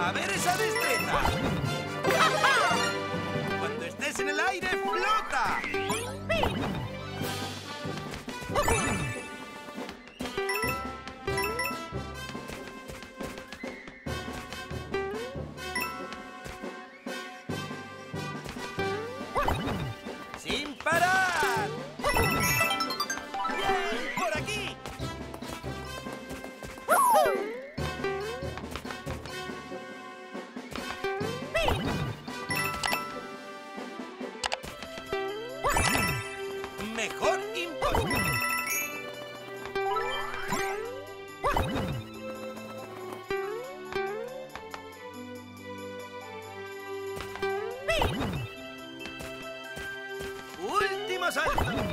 A ver esa destreza. Cuando estés en el aire, flota. Mejor imposible. Último salto.